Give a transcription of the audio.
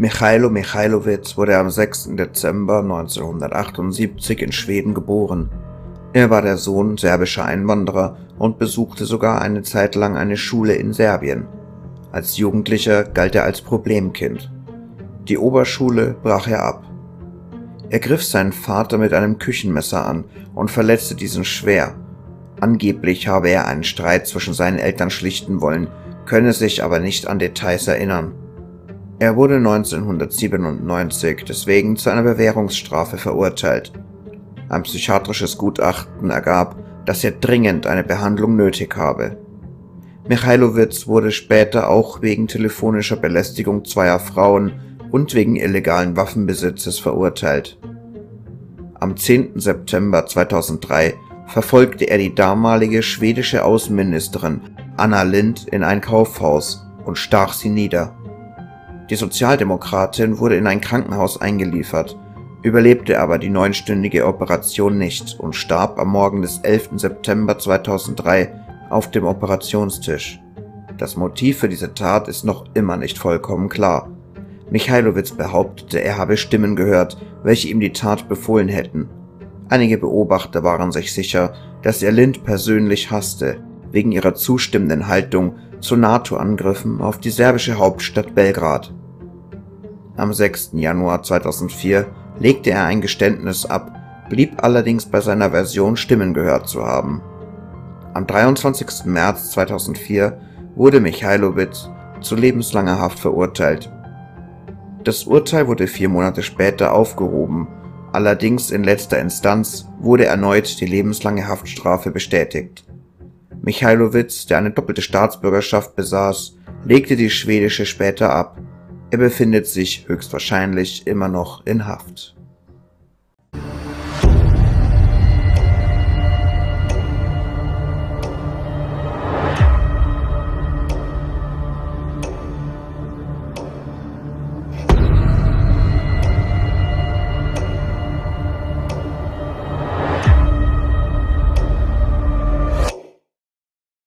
Michailo Michailowitz wurde am 6. Dezember 1978 in Schweden geboren. Er war der Sohn serbischer Einwanderer und besuchte sogar eine Zeit lang eine Schule in Serbien. Als Jugendlicher galt er als Problemkind. Die Oberschule brach er ab. Er griff seinen Vater mit einem Küchenmesser an und verletzte diesen schwer. Angeblich habe er einen Streit zwischen seinen Eltern schlichten wollen, könne sich aber nicht an Details erinnern. Er wurde 1997 deswegen zu einer Bewährungsstrafe verurteilt. Ein psychiatrisches Gutachten ergab, dass er dringend eine Behandlung nötig habe. Michailowitz wurde später auch wegen telefonischer Belästigung zweier Frauen und wegen illegalen Waffenbesitzes verurteilt. Am 10. September 2003 verfolgte er die damalige schwedische Außenministerin Anna Lind in ein Kaufhaus und stach sie nieder. Die Sozialdemokratin wurde in ein Krankenhaus eingeliefert, überlebte aber die neunstündige Operation nicht und starb am Morgen des 11. September 2003 auf dem Operationstisch. Das Motiv für diese Tat ist noch immer nicht vollkommen klar. Michailowitz behauptete, er habe Stimmen gehört, welche ihm die Tat befohlen hätten. Einige Beobachter waren sich sicher, dass er Lind persönlich hasste, wegen ihrer zustimmenden Haltung zu NATO-Angriffen auf die serbische Hauptstadt Belgrad. Am 6. Januar 2004 legte er ein Geständnis ab, blieb allerdings bei seiner Version Stimmen gehört zu haben. Am 23. März 2004 wurde Michailowitz zu lebenslanger Haft verurteilt. Das Urteil wurde vier Monate später aufgehoben, allerdings in letzter Instanz wurde erneut die lebenslange Haftstrafe bestätigt. Michailowitz, der eine doppelte Staatsbürgerschaft besaß, legte die schwedische später ab. Er befindet sich höchstwahrscheinlich immer noch in Haft.